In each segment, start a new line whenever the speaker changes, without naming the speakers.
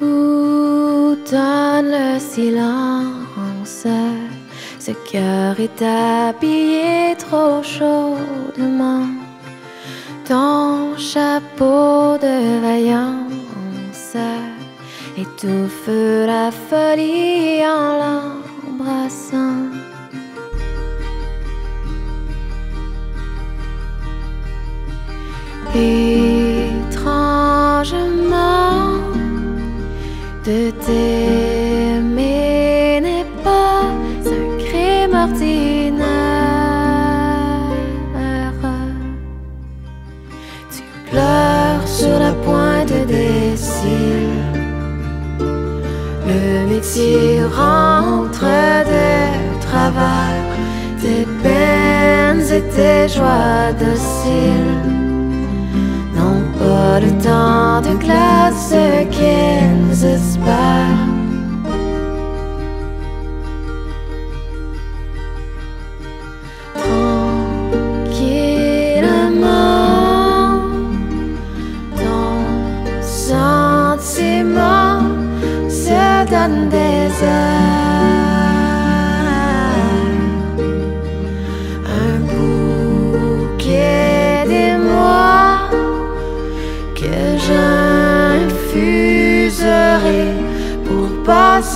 Où donne le silence, ce cœur est habillé trop chaudement. Ton chapeau de vaillance étouffe la folie en l'embrassant. De t'aimer n'est pas un crime ordinaire. Tu pleures sur la pointe des cils. Le métier rentre de travers tes peines et tes joies dociles le temps de glace qu'ils espèrent. Tranquillement, ton sentiment se donne des airs.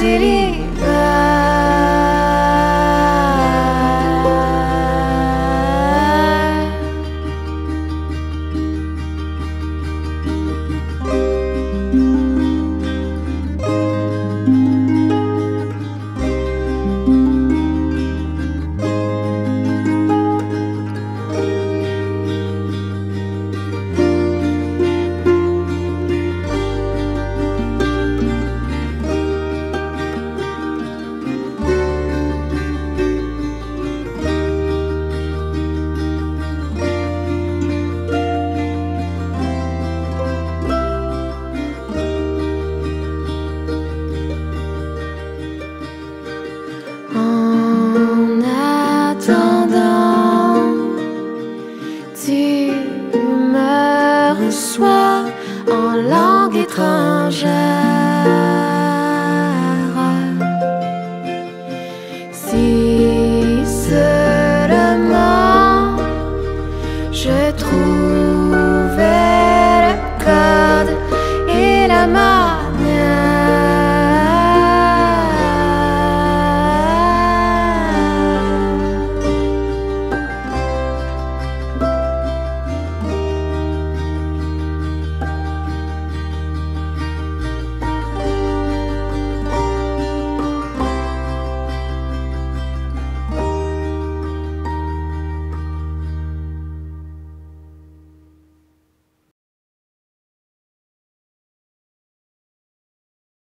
city. humeur ou soit en langue étrangère. Si seulement je trouvais le code et la main.